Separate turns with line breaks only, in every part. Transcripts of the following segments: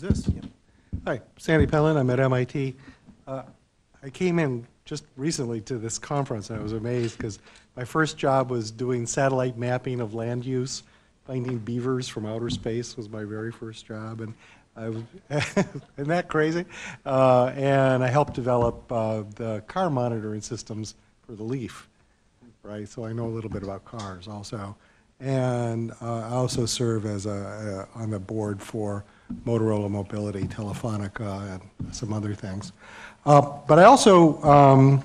Who's this? Hi, Sandy Pentland, I'm at MIT. Uh, I came in just recently to this conference, and I was amazed because my first job was doing satellite mapping of land use. Finding beavers from outer space was my very first job, and I was, isn't that crazy? Uh, and I helped develop uh, the car monitoring systems for the Leaf, right? So I know a little bit about cars also. And uh, I also serve as a, on the board for Motorola Mobility, Telefonica, and some other things. Uh, but I also um,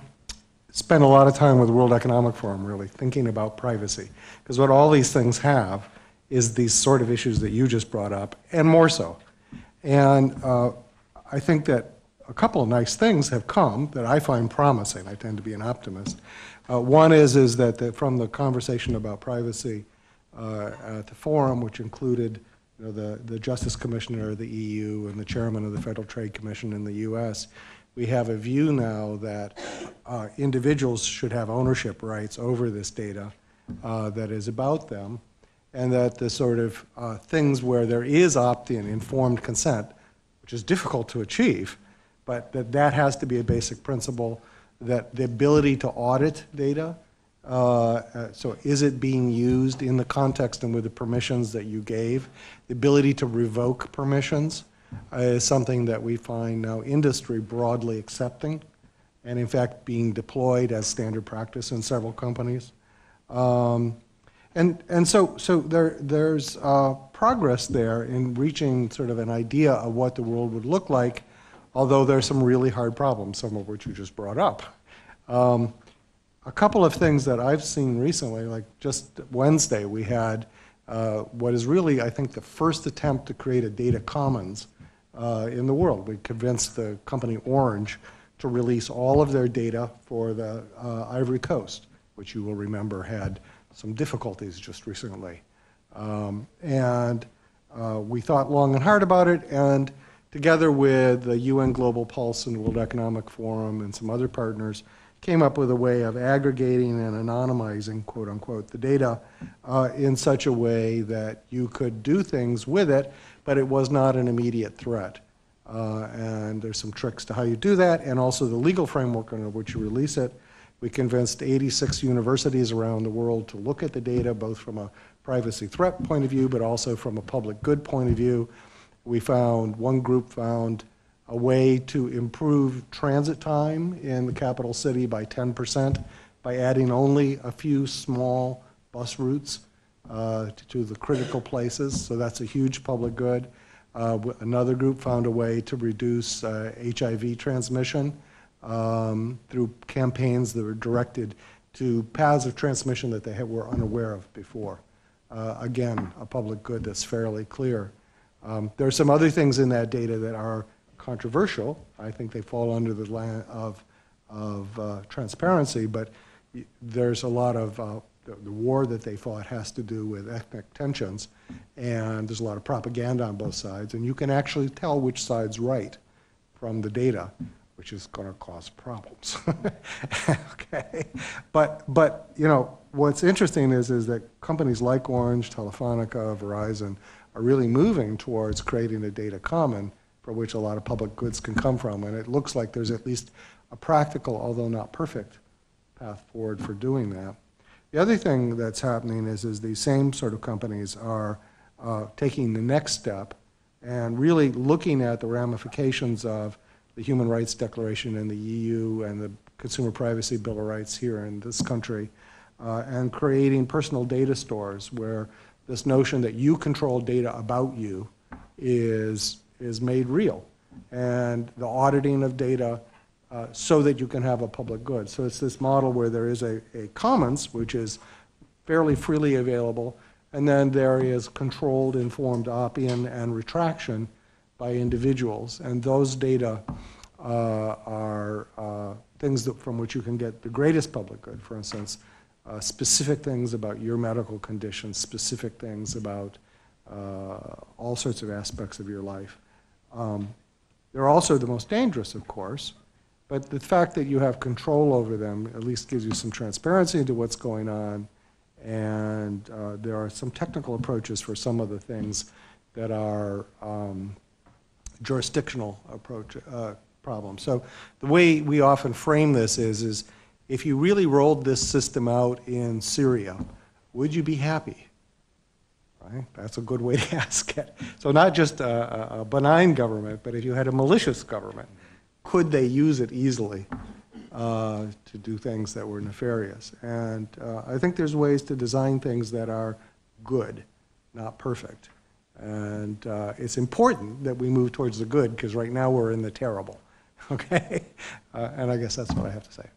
spend a lot of time with the World Economic Forum, really thinking about privacy, because what all these things have is these sort of issues that you just brought up, and more so. And uh, I think that a couple of nice things have come that I find promising. I tend to be an optimist. Uh, one is is that the, from the conversation about privacy uh, at the forum, which included you know, the, the Justice Commissioner of the EU and the Chairman of the Federal Trade Commission in the U.S., we have a view now that uh, individuals should have ownership rights over this data uh, that is about them, and that the sort of uh, things where there is opt-in, informed consent, which is difficult to achieve, but that that has to be a basic principle, that the ability to audit data, uh, uh, so is it being used in the context and with the permissions that you gave, the ability to revoke permissions, uh, is something that we find now industry broadly accepting and in fact being deployed as standard practice in several companies. Um, and, and so, so there, there's uh, progress there in reaching sort of an idea of what the world would look like, although there's some really hard problems, some of which you just brought up. Um, a couple of things that I've seen recently, like just Wednesday, we had uh, what is really, I think, the first attempt to create a data commons uh, in the world. We convinced the company Orange to release all of their data for the uh, Ivory Coast, which you will remember had some difficulties just recently. Um, and uh, we thought long and hard about it, and together with the UN Global Pulse and World Economic Forum and some other partners, came up with a way of aggregating and anonymizing, quote unquote, the data uh, in such a way that you could do things with it but it was not an immediate threat. Uh, and there's some tricks to how you do that, and also the legal framework under which you release it. We convinced 86 universities around the world to look at the data, both from a privacy threat point of view, but also from a public good point of view. We found, one group found a way to improve transit time in the capital city by 10% by adding only a few small bus routes uh, to the critical places, so that's a huge public good. Uh, another group found a way to reduce uh, HIV transmission um, through campaigns that were directed to paths of transmission that they were unaware of before. Uh, again, a public good that's fairly clear. Um, there are some other things in that data that are controversial. I think they fall under the line of, of uh, transparency, but there's a lot of uh, the, the, war that they fought has to do with ethnic tensions, and there's a lot of propaganda on both sides, and you can actually tell which side's right from the data, which is going to cause problems. okay, but but you know what's interesting is is that companies like Orange, Telefonica, Verizon are really moving towards creating a data common for which a lot of public goods can come from, and it looks like there's at least a practical, although not perfect, path forward for doing that. The other thing that's happening is, is these same sort of companies are uh, taking the next step and really looking at the ramifications of the Human Rights Declaration in the EU and the Consumer Privacy Bill of Rights here in this country, uh, and creating personal data stores where this notion that you control data about you is, is made real. And the auditing of data uh, so that you can have a public good. So it's this model where there is a, a commons, which is fairly freely available, and then there is controlled, informed opt-in and retraction by individuals. And those data uh, are uh, things that, from which you can get the greatest public good. For instance, uh, specific things about your medical conditions, specific things about uh, all sorts of aspects of your life. Um, they're also the most dangerous, of course, but the fact that you have control over them at least gives you some transparency into what's going on. And uh, there are some technical approaches for some of the things that are um, jurisdictional approach, uh, problem. So the way we often frame this is, is if you really rolled this system out in Syria, would you be happy? Right? That's a good way to ask it. So not just a, a- benign government, but if you had a malicious government, could they use it easily uh, to do things that were nefarious? And uh, I think there's ways to design things that are good, not perfect. And uh, it's important that we move towards the good, because right now we're in the terrible, okay? Uh, And I guess that's what I have to say.